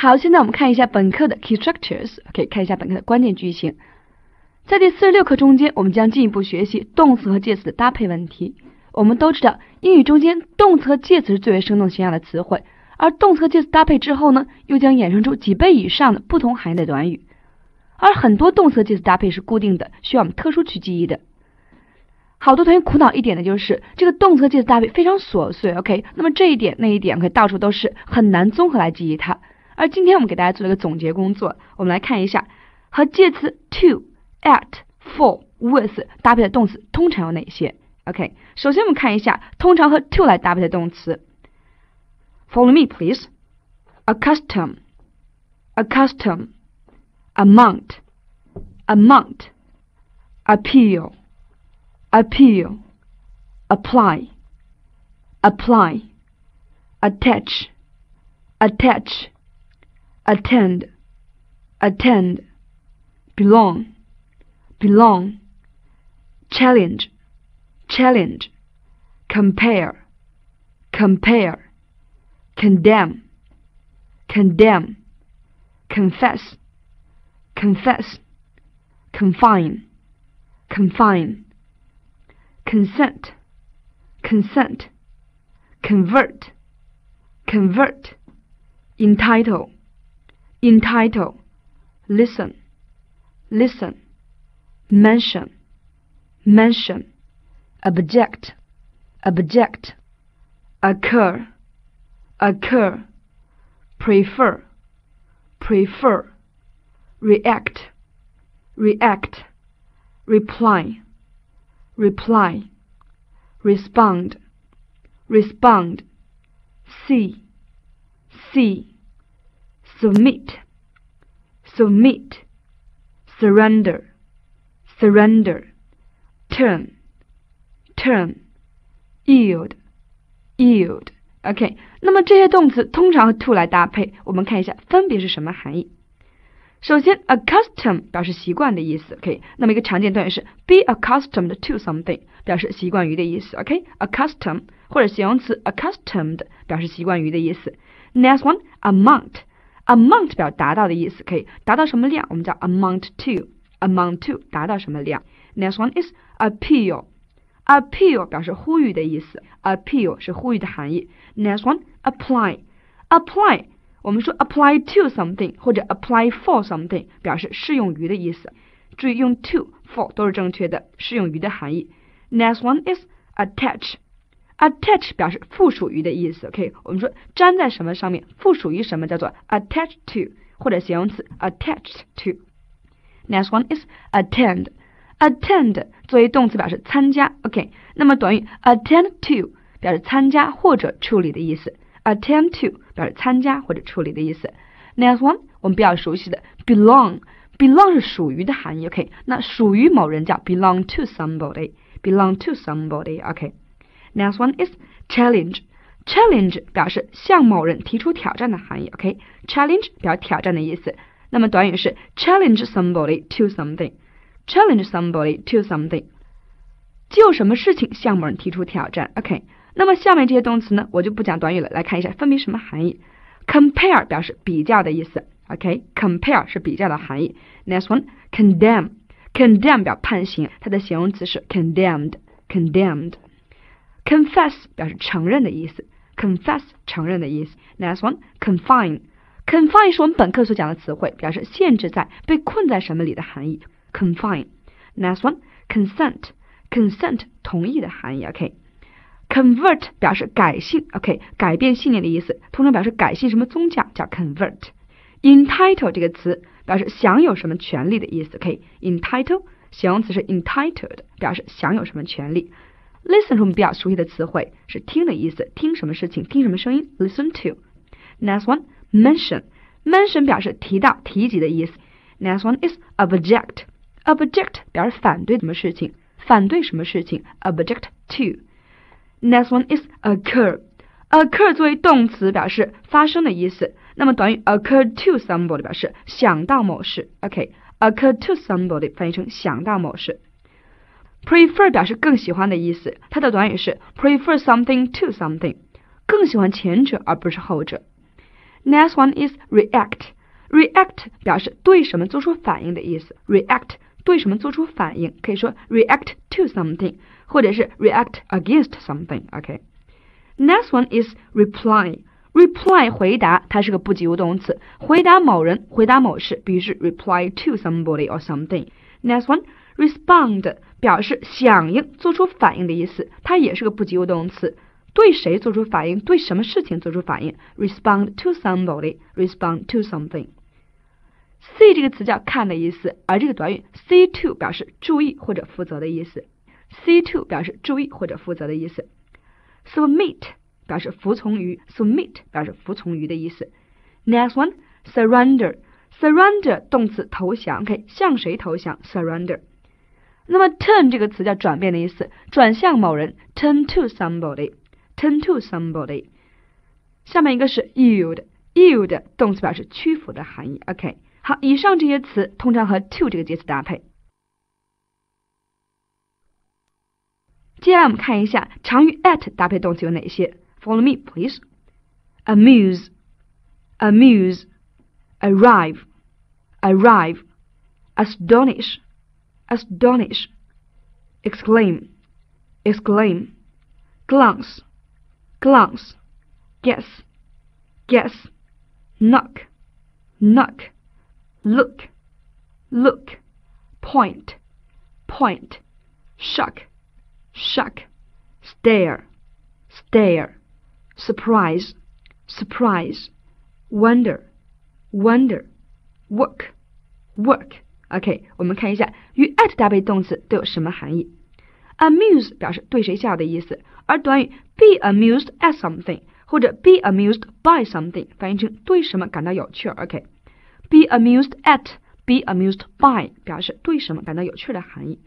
好，现在我们看一下本课的 key structures，可以看一下本课的关键句型。在第四十六课中间，我们将进一步学习动词和介词的搭配问题。我们都知道，英语中间动词和介词是最为生动形象的词汇，而动词和介词搭配之后呢，又将衍生出几倍以上的不同含义的短语。而很多动词和介词搭配是固定的，需要我们特殊去记忆的。好多同学苦恼一点的就是这个动词和介词搭配非常琐碎，OK？那么这一点那一点可以到处都是，很难综合来记忆它。而今天我们给大家做了一个总结工作，我们来看一下和介词 to、at、for、with 搭配的动词通常有哪些？OK，首先我们看一下通常和 to 来搭配的动词。Follow me, please. Accustom, accustom, amount, amount, appeal, appeal, apply, apply, attach, attach attend, attend, belong, belong, challenge, challenge, compare, compare, condemn, condemn, confess, confess, confine, confine, consent, consent, convert, convert, entitle, entitle, listen, listen, mention, mention, object, object, occur, occur, prefer, prefer, react, react, reply, reply, respond, respond, see, see submit, submit, surrender, surrender, turn, turn, yield, yield. OK，那么这些动词通常和 to 来搭配，我们看一下分别是什么含义。首先，accustom 表示习惯的意思，OK，那么一个常见短语是 be accustomed to something，表示习惯于的意思，OK，accustom 或者形容词 accustomed 表示习惯于的意思。Next one，amount amount 表达到的意思，可以达到什么量，我们叫 amount to，amount to 达到什么量。Next one is appeal，appeal 表示呼吁的意思，appeal 是呼吁的含义。Next one apply，apply 我们说 apply to something 或者 apply for something 表示适用于的意思，注意用 to for 都是正确的，适用于的含义。Next one is attach。Attach 表示附属于的意思，OK，我们说粘在什么上面，附属于什么叫做 attached to，或者形容词 attached to。Next one is attend，attend 作为动词表示参加，OK，那么短语 attend to 表示参加或者处理的意思，attend to 表示参加或者处理的意思。Next one 我们比较熟悉的 belong，belong 是属于的含义，OK，那属于某人叫 belong to somebody，belong to somebody，OK。Next one is challenge. Challenge 表示向某人提出挑战的含义。OK，challenge 表示挑战的意思。那么短语是 challenge somebody to something。challenge somebody to something，就什么事情向某人提出挑战。OK，那么下面这些动词呢，我就不讲短语了，来看一下分别什么含义。Compare 表示比较的意思。OK，compare 是比较的含义。Next one，condemn。condemn 表判刑，它的形容词是 condemned。 Confess 表示承认的意思，confess 承认的意思。Next one confine confine 是我们本课所讲的词汇，表示限制在、被困在什么里的含义。confine next one consent consent 同意的含义。OK convert 表示改信，OK 改变信念的意思，通常表示改信什么宗教叫 convert。entitle 这个词表示享有什么权利的意思，OK entitle 形容词是 entitled，表示享有什么权利。Listen 是我们比较熟悉的词汇，是听的意思，听什么事情，听什么声音。Listen to。Next one mention mention 表示提到、提及的意思。Next one is object object 表示反对什么事情，反对什么事情。Object to。Next one is occur occur 作为动词表示发生的意思，那么短语 occur to somebody 表示想到某事。OK，occur to somebody 翻译成想到某事。Prefer 表示更喜欢的意思，它的短语是 prefer something to something，更喜欢前者而不是后者。 Next one is react. React 表示对什么做出反应的意思。React 对什么做出反应，可以说 react to something，或者是 react against something。OK。Next one is reply. Reply 回答，它是个不及物动词，回答某人，回答某事，比如是 reply to somebody or something。Next one respond 表示响应、做出反应的意思，它也是个不及物动词。对谁做出反应？对什么事情做出反应？Respond to somebody. Respond to something. See 这个词叫看的意思，而这个短语 see to 表示注意或者负责的意思。See to 表示注意或者负责的意思。Submit 表示服从于，submit 表示服从于的意思。Next one surrender. Surrender 动词投降，OK，向谁投降？Surrender. 那么 turn 这个词叫转变的意思，转向某人，turn to somebody。turn to somebody。下面一个是 yield，yield 动词表示屈服的含义。OK，好，以上这些词通常和 to 这个介词搭配。接下来我们看一下常与 at 搭配动词有哪些。Follow me, please. Amuse, amuse, arrive, arrive, astonish, astonish, exclaim, exclaim, glance glance, guess, guess, knock, knock, look, look, point, point, shock, shock, stare, stare, surprise, surprise, wonder, wonder, work, work. OK，我们看一下与 at 搭配动词都有什么含义。amuse 表示对谁笑的意思，而短语 be amused at something 或者 be amused by something 翻译成对什么感到有趣。OK，be amused at，be amused by 表示对什么感到有趣的含义。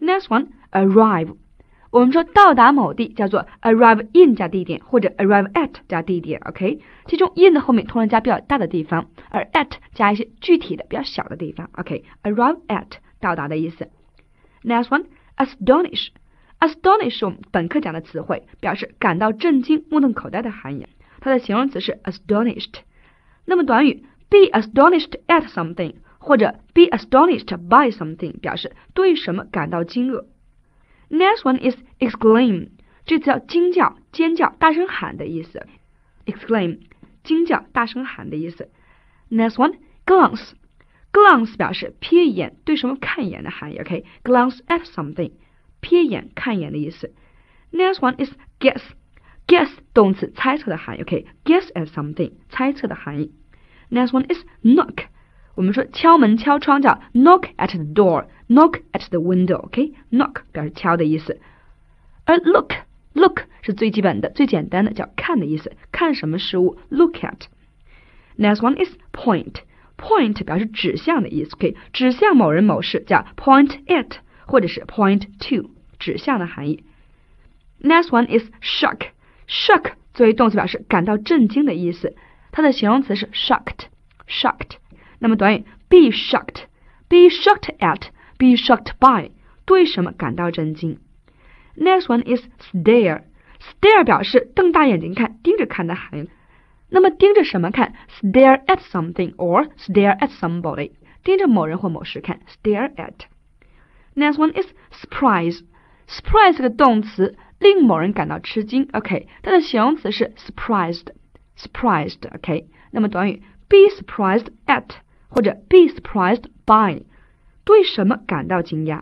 Next one arrive，我们说到达某地叫做 arrive in 加地点或者 arrive at 加地点。OK，其中 in 的后面通常加比较大的地方，而 at 加一些具体的比较小的地方。OK，arrive at 到达的意思。Next one。Astonish, astonish 是我们本课讲的词汇，表示感到震惊、目瞪口呆的含义。它的形容词是 astonished。那么短语 be astonished at something 或者 be astonished by something 表示对什么感到惊愕。Next one is exclaim，这词叫惊叫、尖叫、大声喊的意思。exclaim，惊叫、大声喊的意思。Next one glance。glance 表示瞥一眼，对什么看一眼的含义。OK，glance at something，瞥一眼、看一眼的意思。Next one is guess，guess 动词猜测的含义。OK，guess at something，猜测的含义。Next one is knock，我们说敲门、敲窗叫 knock at the door，knock at the window。OK，knock 表示敲的意思。而 look，look 是最基本的、最简单的，叫看的意思，看什么事物？Look at。Next one is point。point 表示指向的意思，可以指向某人某事，叫 point at 或者是 point to 指向的含义。Next one is shock，shock 作为动词表示感到震惊的意思，它的形容词是 shocked，shocked。 那么短语 be shocked，be shocked at，be shocked by，对什么感到震惊。Next one is stare，stare 表示瞪大眼睛看、盯着看的含义。那么盯着什么看？Stare at something or stare at somebody，盯着某人或某事看。Stare at。Next one is surprise。Surprise 这个动词令某人感到吃惊。OK，它的形容词是 surprised。surprised。OK，那么短语 be surprised at 或者 be surprised by，对什么感到惊讶。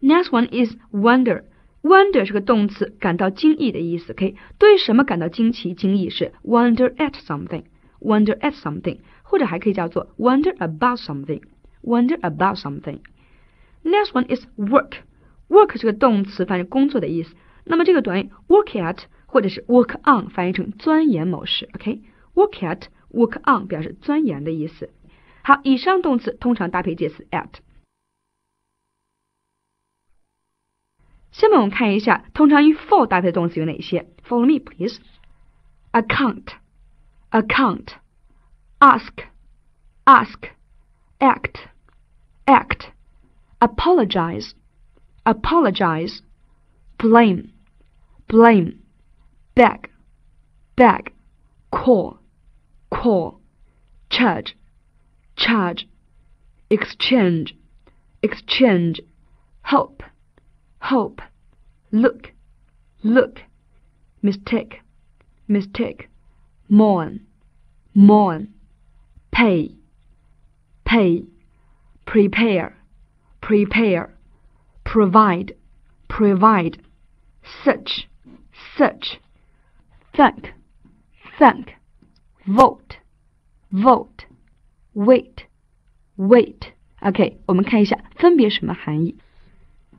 Next one is wonder。Wonder 是个动词，感到惊异的意思。可以对什么感到惊奇、惊异是 wonder at something，wonder at something，或者还可以叫做 wonder about something，wonder about something。Next one is work，work 是个动词，翻译工作的意思。那么这个短语 work at 或者是 work on 翻译成钻研某事。OK，work at，work on 表示钻研的意思。好，以上动词通常搭配介词 at。下面我们看一下通常与 for 搭配的动词有哪些。Follow me, please. Account, account, ask, ask, act, act, apologize, apologize, blame, blame, beg, beg, call, call, charge, charge, exchange, exchange, hope, hope, look, look, mistake, mistake, mourn, mourn, pay, pay, prepare, prepare, provide, provide, search, search, thank, thank, vote, vote, wait, wait. OK，我们看一下分别什么含义。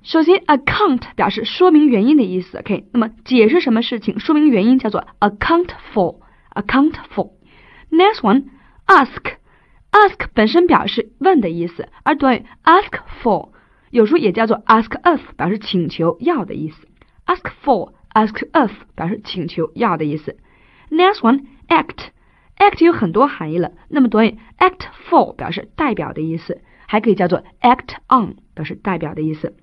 首先，account 表示说明原因的意思。OK，那么解释什么事情，说明原因叫做 account for，account for。Next one，ask，ask 本身表示问的意思，而短语 ask for 有时候也叫做 ask us，表示请求要的意思。ask for，ask us 表示请求要的意思。Next Act 有很多含义了。那么短语 act for 表示代表的意思，还可以叫做 act on 表示代表的意思。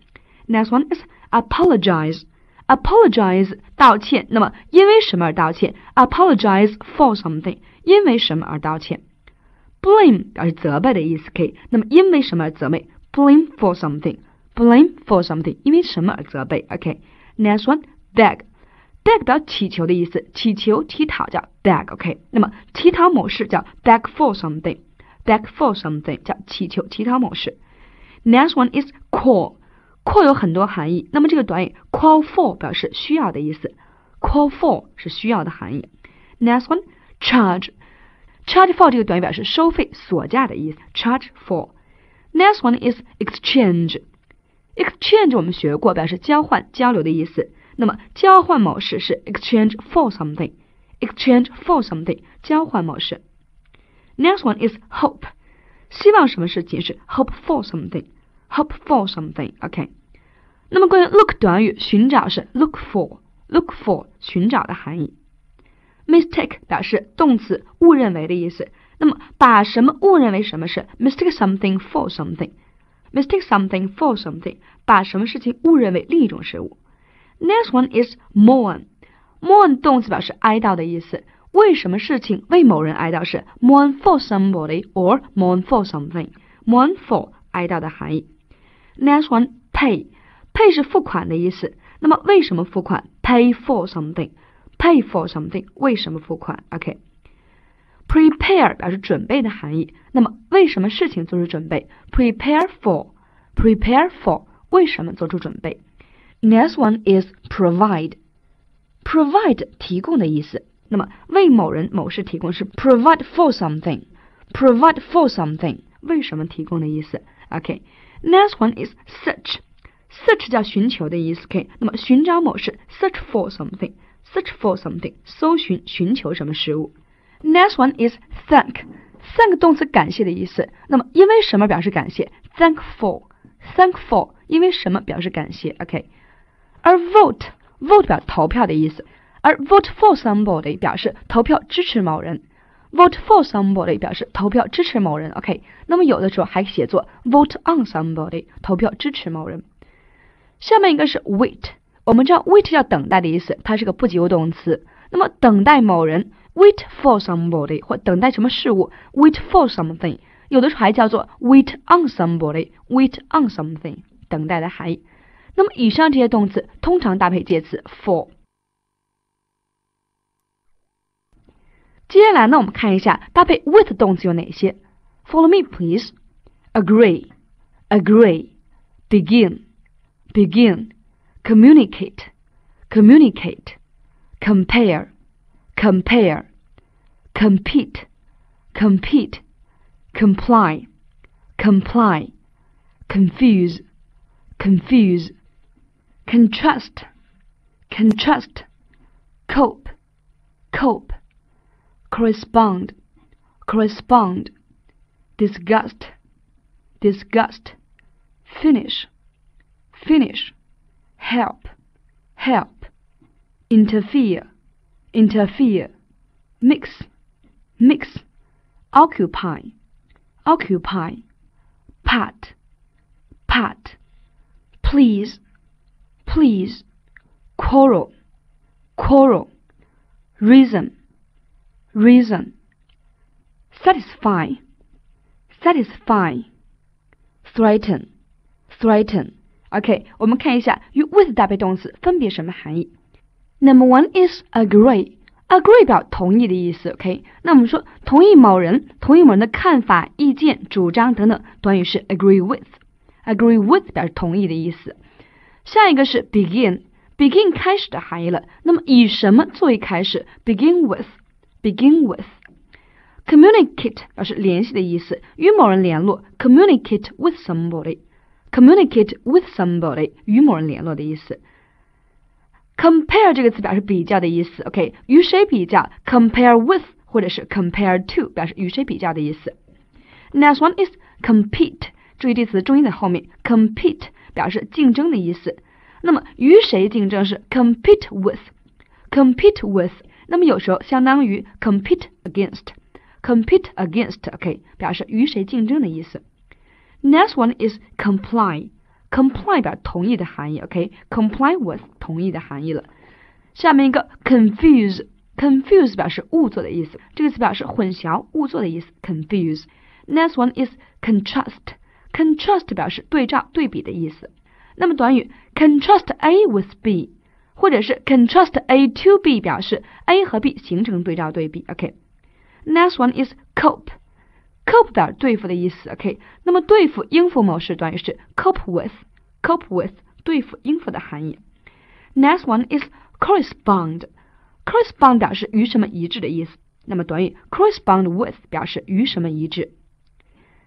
Next one is apologize. Apologize 道歉，那么因为什么而道歉？Apologize for something，因为什么而道歉？Blame 表示责备的意思，可以。那么因为什么而责备？Blame for something，blame for something，因为什么而责备？OK。Next one beg beg 表祈求的意思，祈求乞讨叫 beg。OK。那么乞讨某事叫 beg for something，beg for something 叫祈求乞讨某事。Next one is call。call 有很多含义，那么这个短语 call for 表示需要的意思，call for 是需要的含义。Next one charge，charge for 这个短语表示收费、索价的意思，charge for。Next one is exchange，exchange 我们学过，表示交换、交流的意思。那么交换模式是 exchange for something，exchange for something 交换模式。Next one is hope，希望什么事情是 hope for something。hope for something. OK，那么关于 look 短语寻找是 look for，look for 寻找的含义。Mistake 表示动词误认为的意思。那么把什么误认为什么是 mistake something for something，mistake something for something，把什么事情误认为另一种事物。 Next one is mourn，mourn 动词表示哀悼的意思。为什么事情为某人哀悼是 mourn for somebody or mourn for something，mourn for 哀悼的含义。Next one, pay. Pay 是付款的意思。那么为什么付款？Pay for something. Pay for something. 为什么付款？OK。Prepare 表示准备的含义。那么为什么事情做出准备？Prepare for. Prepare for. 为什么做出准备 ？Next one is provide. Provide 提供的意思。那么为某人某事提供是 provide for something. Provide for something. 为什么提供的意思？OK。Next one is search. Search 叫寻求的意思，OK？那么寻找某事，search for something，search for something，搜寻、寻求什么事物。Next one is thank. Thank 动词感谢的意思。那么因为什么表示感谢？Thankful，thankful，因为什么表示感谢？OK？ 而 vote，vote 表投票的意思，而 vote for somebody 表示投票支持某人。Vote for somebody 表示投票支持某人，OK？那么有的时候还写作 vote on somebody，投票支持某人。下面一个是 wait，我们知道 wait 叫等待的意思，它是个不及物动词。那么等待某人，wait for somebody，或等待什么事物，wait for something，有的时候还叫做 wait on somebody，wait on something，等待的含义。那么以上这些动词通常搭配介词 for。接下来呢，我们看一下搭配 with 动词有哪些。Follow me, please. Agree, agree, begin, begin, communicate, communicate, compare, compare, compete, compete, comply, comply, confuse, confuse, contrast, contrast, cope, cope correspond, correspond, disgust, disgust, finish, finish, help, help, interfere, interfere, mix, mix, occupy, occupy, pat, pat, please, please, quarrel, quarrel, reason, reason, satisfy, satisfy, threaten, threaten。OK，我们看一下与 with 搭配动词分别什么含义。Number one is agree。agree 表同意的意思，OK？那我们说同意某人，同意某人的看法、意见、主张等等，短语是 agree with，agree with 表示同意的意思。 下一个是 begin，begin 开始的含义了。那么以什么作为开始？begin with，begin with。communicate 表示联系的意思，与某人联络，communicate with somebody，communicate with somebody 与某人联络的意思。compare 这个词表示比较的意思，OK，与谁比较？compare with 或者是 compare to 表示与谁比较的意思。Next one is compete，注意这词重音在后面，compete 表示竞争的意思。那么与谁竞争是 compete with，compete with，那么有时候相当于 compete against，compete against，OK，表示与谁竞争的意思。Next one is comply。comply 表同意的含义，OK，comply with 同意的含义了。下面一个 confuse，confuse 表示误作的意思，这个词表示混淆、误作的意思，confuse。Next one is contrast，contrast 表示对照、对比的意思。那么短语 contrast A with B，或者是 contrast A to B，表示 A 和 B 形成对照对比，OK。Next one is cope。cope 表示对付的意思，OK。那么对付、应付某事短语是 cope with，cope with 对付、应付的含义。Next one is correspond，correspond 表示与什么一致的意思。那么短语 correspond with 表示与什么一致。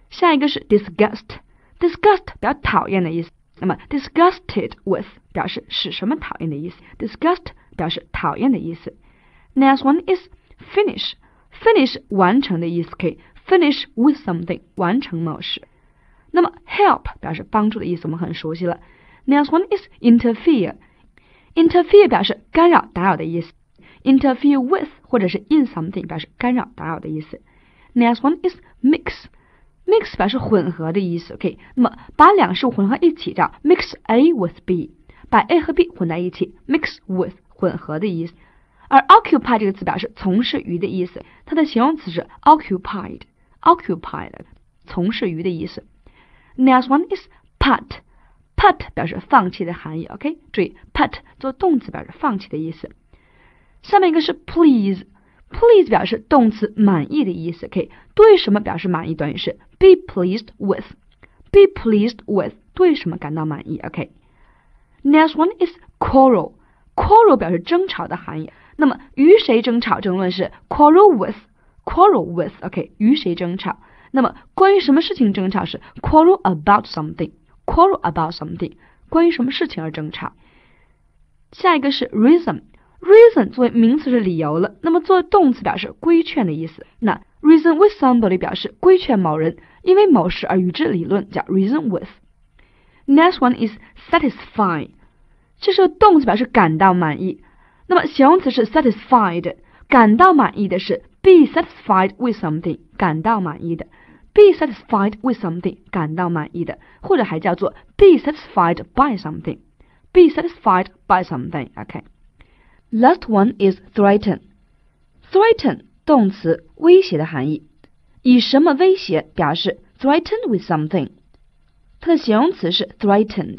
下一个是 disgust，disgust 表示讨厌的意思。那么 disgusted with 表示使什么讨厌的意思。disgust 表示讨厌的意思。Next one is finish，finish 完成的意思，可以 finish with something 完成某事。那么 help 表示帮助的意思，我们很熟悉了。Next one is interfere，interfere 表示干扰、打扰的意思。interfere with 或者是 in something 表示干扰、打扰的意思。Next one is Mix 表示混合的意思。OK，那么把两事物混合一起叫 mix A with B，把 A 和 B 混在一起 mix with 混合的意思。而 occupy 这个词表示从事于的意思，它的形容词是 occupied。occupied 从事于的意思。Next one is put。put 表示放弃的含义，OK？注意，put 做动词表示放弃的意思。下面一个是 please。Please 表示动词满意的意思，OK？对什么表示满意？短语是 be pleased with。be pleased with 对什么感到满意？OK。Next one is quarrel。quarrel 表示争吵的含义。那么与谁争吵？争论是 quarrel with。quarrel with，OK，与谁争吵？那么关于什么事情争吵是 quarrel about something，quarrel about something，关于什么事情而争吵？下一个是 reason Reason 作为名词是理由了，那么作为动词表示规劝的意思。那 reason with somebody 表示规劝某人因为某事而与之理论，叫 reason with。Next one is satisfy，这是动词表示感到满意，那么形容词是 satisfied，感到满意的是。be satisfied with something 感到满意的，be satisfied with something 感到满意的，或者还叫做 be satisfied by something。be satisfied by something，OK。Last one is threaten。threaten 动词威胁的含义，以什么威胁表示 threatened with something。它的形容词是 threatened。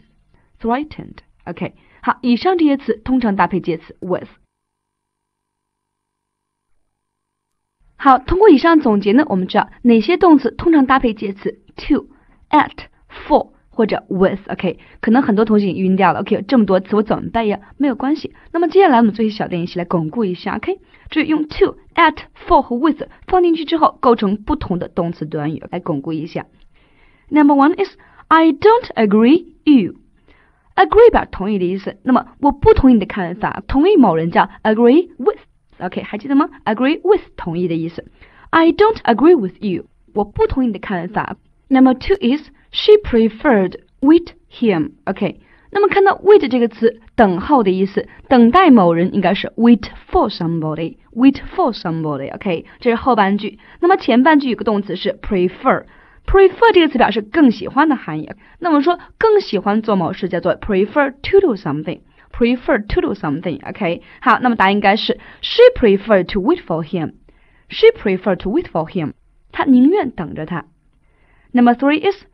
threatened。OK。好，以上这些词通常搭配介词 with。好，通过以上总结呢，我们知道哪些动词通常搭配介词 to、at、for 或者 with。OK，可能很多同学已经晕掉了。OK，这么多词我怎么背呀？没有关系。那么接下来我们做一些小练习来巩固一下。OK，注意用 to、at、for 和 with 放进去之后，构成不同的动词短语来巩固一下。Number one is I don't agree you。agree 表同意的意思。那么我不同意你的看法，同意某人叫 agree with。OK，还记得吗？Agree with 同意的意思。I don't agree with you，我不同意你的看法。Number two is she preferred wait him。OK，那么看到 wait 这个词，等候的意思，等待某人应该是 wait for somebody。wait for somebody。OK，这是后半句。那么前半句有个动词是 prefer。prefer 这个词表示更喜欢的含义。那么说更喜欢做某事叫做 prefer to do something。prefer to do something. OK，好，那么答案应该是 she preferred to wait for him. She preferred to wait for him. 他宁愿等着他。Number three is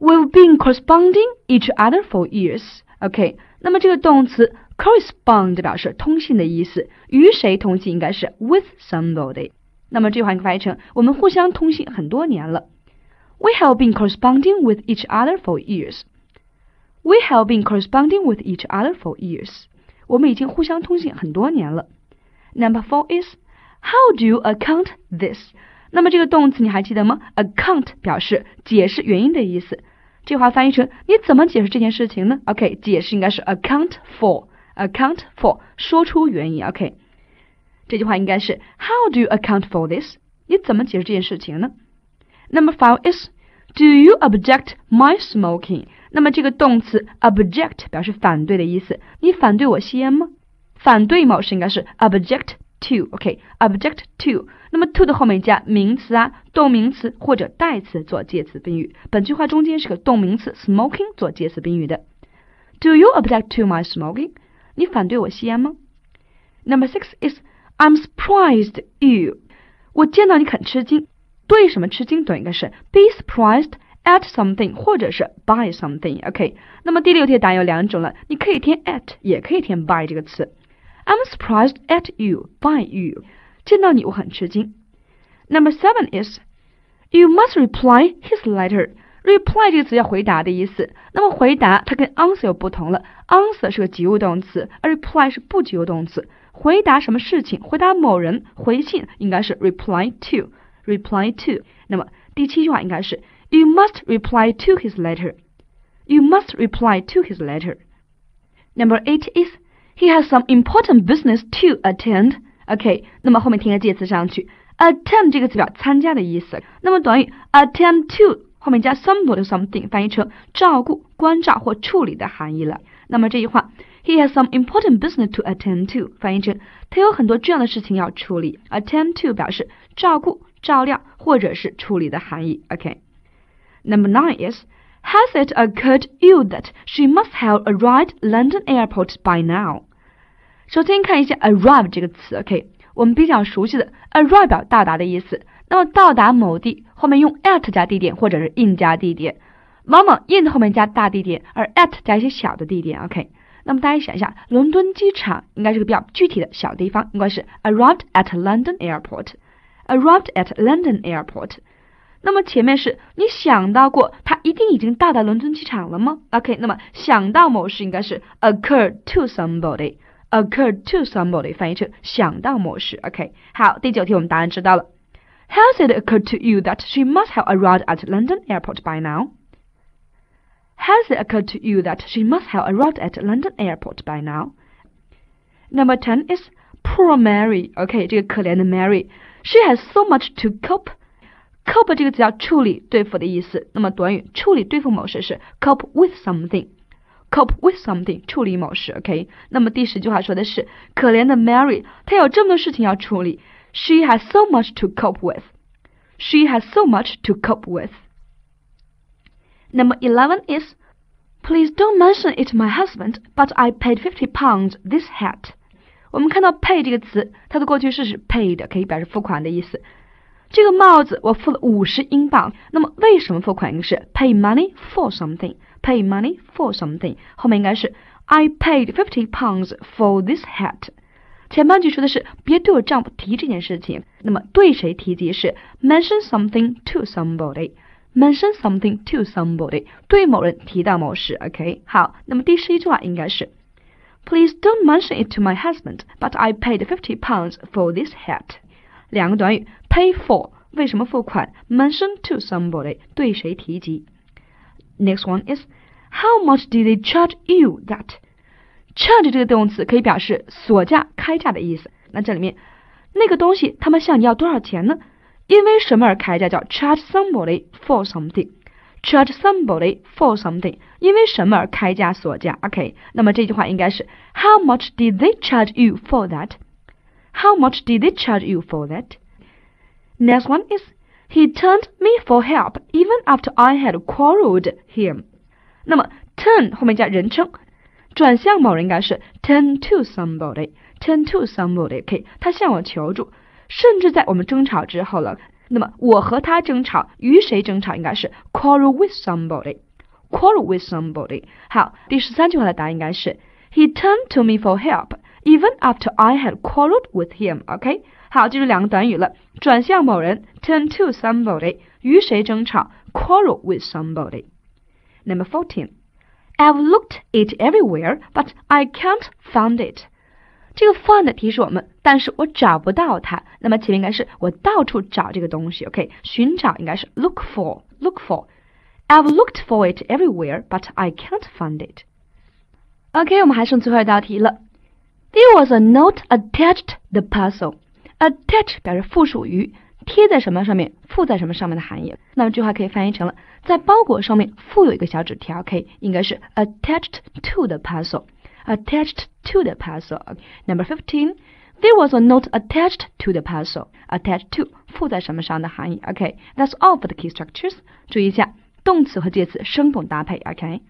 we've been corresponding each other for years. OK，那么这个动词 correspond 表示通信的意思，与谁通信应该是 with somebody。那么这句话可以翻译成我们互相通信很多年了。We have been corresponding with each other for years. We have been corresponding with each other for years. 我们已经互相通信很多年了。Number four is how do you account this？那么这个动词你还记得吗？account 表示解释原因的意思。 这句话翻译成你怎么解释这件事情呢？OK，解释应该是 account for，account for 说出原因。OK，这句话应该是 How do you account for this？你怎么解释这件事情呢？Number five is Do you object my smoking？那么这个动词 object 表示反对的意思。你反对我吸烟吗？反对某事应该是 object to，OK，object to。那么 to 的后面加名词啊、动名词或者代词做介词宾语。本句话中间是个动名词 smoking 做介词宾语的。Do you object to my smoking？你反对我吸烟吗？Number six is I'm surprised you。我见到你很吃惊。对什么吃惊？短应该是 be surprised at something 或者是 by something。OK。那么第六题答案有两种了，你可以填 at，也可以填 by 这个词。I'm surprised at you by you。见到你我很吃惊。Number seven is you must reply his letter。reply 这个词要回答的意思。那么回答它跟 answer 有不同了。answer 是个及物动词，而 reply 是不及物动词。回答什么事情？回答某人回信应该是 reply to。reply to。那么第七句话应该是 you must reply to his letter。You must reply to his letter. Number eight is he has some important business to attend. OK，那么后面添个介词上去，attend 这个词表参加的意思。那么短语 attend to 后面加 somebody something，翻译成照顾、关照或处理的含义了。那么这句话，He has some important business to attend to，翻译成他有很多重要的事情要处理。attend to 表示照顾、照料或者是处理的含义。OK，Number nine is Has it occurred you that she must have arrived London airport by now？ 首先看一下 arrive 这个词，OK，我们比较熟悉的 arrive 表到达的意思。那么到达某地后面用 at 加地点或者是 in 加地点，往往 in 后面加大地点，而 at 加一些小的地点，OK。那么大家想一下，伦敦机场应该是个比较具体的小地方，应该是 arrived at London airport，arrived at London airport。那么前面是你想到过他一定已经到达伦敦机场了吗？OK，那么想到某事应该是 occur to somebody。occurred to somebody 翻译成想到某事。OK，好，第九题我们答案知道了。Has it occurred to you that she must have arrived at London airport by now? Has it occurred to you that she must have arrived at London airport by now? Number ten is poor Mary. OK，这个可怜的 Mary，she has so much to cope. cope 这个词要处理、对付的意思。那么短语处理、对付某事是 cope with something。 cope with something 处理某事，OK。那么第十句话说的是可怜的 Mary，她有这么多事情要处理。She has so much to cope with. She has so much to cope with. Number eleven is, please don't mention it to my husband, but I paid fifty pounds this hat. 我们看到 pay 这个词，它的过去式是 paid，可以表示付款的意思。 这个帽子我付了五十英镑，那么为什么付款应该是 pay money for something。pay money for something，后面应该是 I paid fifty pounds for this hat。前半句说的是别对我丈夫提这件事情，那么对谁提及是 mention something to somebody。mention something to somebody，对某人提到某事。OK，好，那么第十一句话应该是 Please don't mention it to my husband, but I paid fifty pounds for this hat。 两个短语 pay for 为什么付款，mention to somebody 对谁提及。Next one is how much did they charge you that? Charge 这个动词可以表示索价、开价的意思。那这里面那个东西他们向你要多少钱呢？因为什么而开价叫 charge somebody for something。charge somebody for something，因为什么而开价索价？OK，那么这句话应该是 How much did they charge you for that? How much did they charge you for that? Next one is he turned me for help even after I had quarreled him。那么 turn 后面加人称，转向某人应该是 turn to somebody，turn to somebody。OK，他向我求助，甚至在我们争吵之后了， 那么我和他争吵，与谁争吵？应该是 quarrel with somebody。quarrel with somebody。好，第十三句话的答案应该是 He turned to me for help even after I had quarreled with him。OK，好，记住两个短语了，转向某人 turn to somebody，与谁争吵 quarrel with somebody。Number fourteen。I've looked it everywhere, but I can't find it. 这个 find 提示我们，但是我找不到它。那么前面应该是我到处找这个东西，OK？寻找应该是 look for，look for。I've looked for it everywhere, but I can't find it. OK，我们还剩最后一道题了。 There was a note attached the parcel. Attach 表示附属于，贴在什么上面，附在什么上面的含义。那么这句话可以翻译成了在包裹上面附有一个小纸条，OK？应该是 attached to the parcel。attached to the parcel. Number fifteen. There was a note attached to the parcel. Attached to 附在什么上的含义。OK，that's all for the key structures. 注意一下动词和介词生动搭配。OK。